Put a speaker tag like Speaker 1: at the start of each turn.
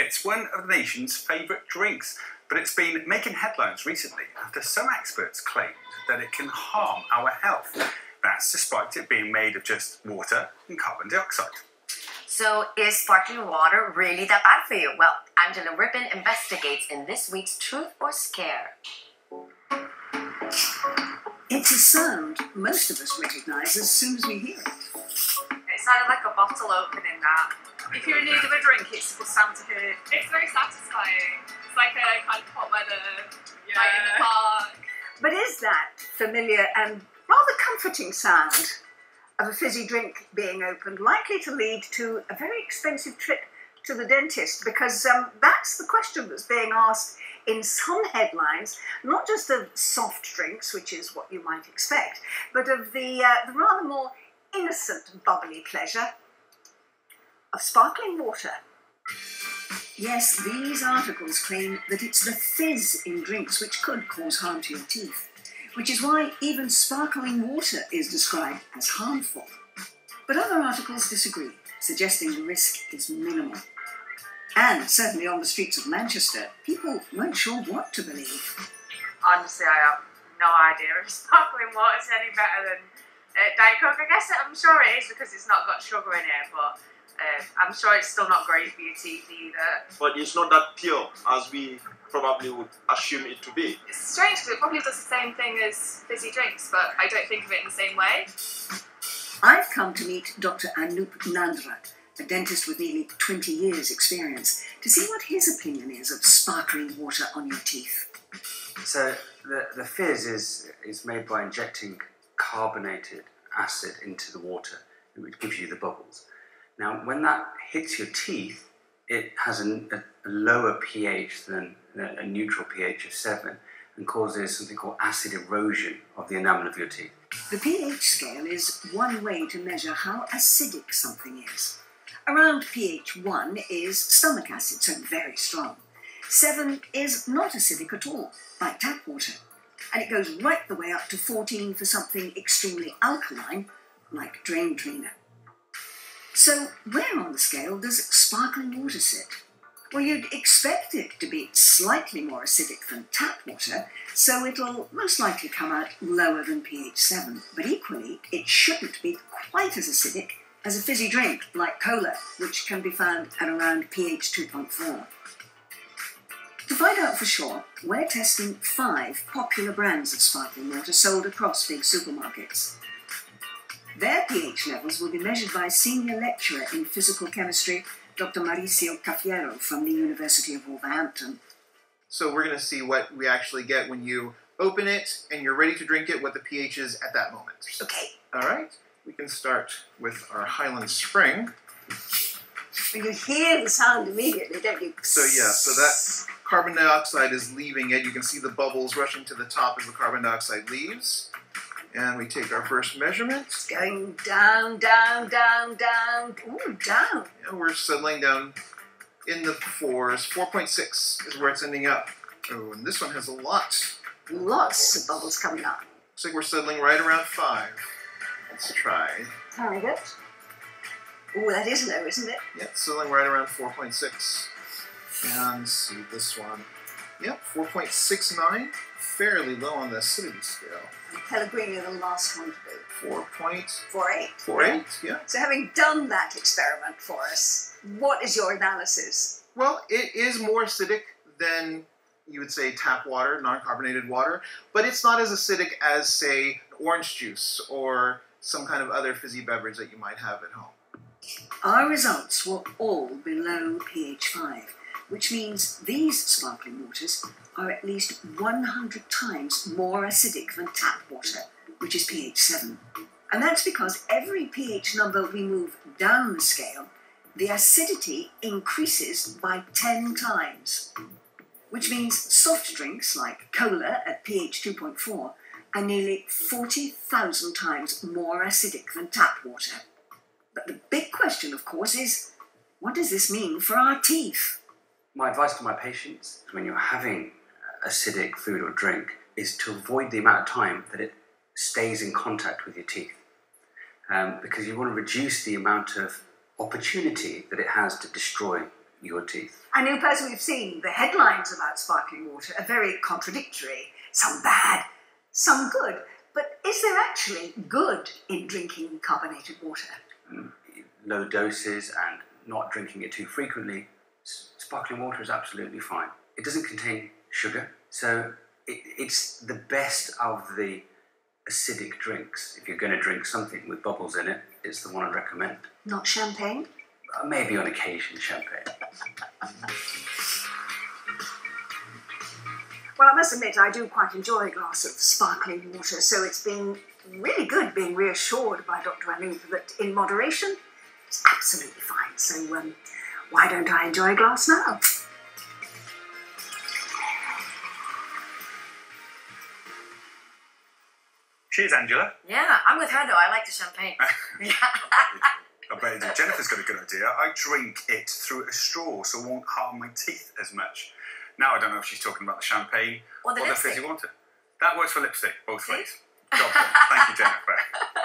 Speaker 1: It's one of the nation's favourite drinks, but it's been making headlines recently after some experts claimed that it can harm our health. That's despite it being made of just water and carbon dioxide.
Speaker 2: So, is sparkling water really that bad for you? Well, Angela Rippon investigates in this week's Truth or Scare.
Speaker 3: It's a sound most of us recognise as soon as we hear it.
Speaker 4: It sounded like a bottle opening that. If you're in need of a drink, it's a good sound to hear.
Speaker 5: It's very satisfying. It's like a kind of hot weather
Speaker 4: Yeah.
Speaker 5: night in the park.
Speaker 3: But is that familiar and rather comforting sound of a fizzy drink being opened likely to lead to a very expensive trip to the dentist? Because um, that's the question that's being asked in some headlines, not just of soft drinks, which is what you might expect, but of the, uh, the rather more innocent, bubbly pleasure of sparkling water. Yes, these articles claim that it's the fizz in drinks which could cause harm to your teeth, which is why even sparkling water is described as harmful. But other articles disagree, suggesting the risk is minimal. And certainly on the streets of Manchester, people weren't sure what to believe.
Speaker 4: Honestly, I have no idea if sparkling water is any better than uh, Diet Coke. I guess I'm sure it is because it's not got sugar in it, but uh, I'm sure it's still not great for your teeth either.
Speaker 6: but it's not that pure as we probably would assume it to be.
Speaker 5: It's strange because it probably does the same thing as fizzy drinks, but I don't think of it in the same way.
Speaker 3: I've come to meet Dr. Anoup Nandra, a dentist with nearly 20 years' experience, to see what his opinion is of sparkling water on your teeth.
Speaker 7: So the, the fizz is, is made by injecting carbonated acid into the water, which gives you the bubbles. Now, when that hits your teeth, it has a, a lower pH than a, a neutral pH of 7 and causes something called acid erosion of the enamel of your teeth.
Speaker 3: The pH scale is one way to measure how acidic something is. Around pH 1 is stomach acid, so very strong. 7 is not acidic at all, like tap water. And it goes right the way up to 14 for something extremely alkaline, like drain cleaner. So, where on the scale does sparkling water sit? Well, you'd expect it to be slightly more acidic than tap water, so it'll most likely come out lower than pH 7. But equally, it shouldn't be quite as acidic as a fizzy drink like cola, which can be found at around pH 2.4. To find out for sure, we're testing five popular brands of sparkling water sold across big supermarkets. Their pH levels will be measured by senior lecturer in physical chemistry, Dr. Mauricio Cafiero from the University of Wolverhampton.
Speaker 8: So we're going to see what we actually get when you open it and you're ready to drink it, what the pH is at that moment.
Speaker 3: Okay,
Speaker 8: All right, we can start with our Highland Spring.
Speaker 3: you hear the sound immediately, don't you?
Speaker 8: So yeah, so that carbon dioxide is leaving it. You can see the bubbles rushing to the top as the carbon dioxide leaves. And we take our first measurement.
Speaker 3: It's going down, down, down, down. Ooh, down.
Speaker 8: And we're settling down in the fours. 4.6 is where it's ending up. Oh, and this one has a lot.
Speaker 3: Lots of bubbles coming up.
Speaker 8: Looks like we're settling right around five. Let's try.
Speaker 3: Very good. Ooh, that is low, isn't it?
Speaker 8: Yep, settling right around 4.6. And see this one. Yep, 4.69. Fairly low on the acidity scale.
Speaker 3: Pellegrino, the last one to do.
Speaker 8: 4.48.
Speaker 3: Four eight.
Speaker 8: Yeah.
Speaker 3: So, having done that experiment for us, what is your analysis?
Speaker 8: Well, it is more acidic than you would say tap water, non-carbonated water, but it's not as acidic as say orange juice or some kind of other fizzy beverage that you might have at home.
Speaker 3: Our results were all below pH 5, which means these sparkling waters are at least 100 times more acidic than tap water, which is pH 7. And that's because every pH number we move down the scale, the acidity increases by 10 times. Which means soft drinks like cola at pH 2.4 are nearly 40,000 times more acidic than tap water. But the big question, of course, is what does this mean for our teeth?
Speaker 7: My advice to my patients is when you're having acidic food or drink is to avoid the amount of time that it stays in contact with your teeth. Um, because you want to reduce the amount of opportunity that it has to destroy your teeth.
Speaker 3: Anoup, as we've seen, the headlines about sparkling water are very contradictory. Some bad, some good. But is there actually good in drinking carbonated water?
Speaker 7: Low doses and not drinking it too frequently, sparkling water is absolutely fine. It doesn't contain sugar, so it, it's the best of the acidic drinks. If you're going to drink something with bubbles in it, it's the one I'd recommend.
Speaker 3: Not champagne?
Speaker 7: Uh, maybe on occasion, champagne.
Speaker 3: Well, I must admit, I do quite enjoy a glass of sparkling water, so it's been really good being reassured by Dr. Anoup that in moderation, it's absolutely fine. So, um, why don't I enjoy a glass now?
Speaker 1: Cheers, Angela.
Speaker 2: Yeah, I'm with her though. I like the champagne. yeah.
Speaker 1: I bet you do. Jennifer's got a good idea. I drink it through a straw so it won't harm my teeth as much. Now I don't know if she's talking about the champagne
Speaker 2: Or the
Speaker 1: or the fizzy water. That works for lipstick, both ways. Thank you, Jennifer.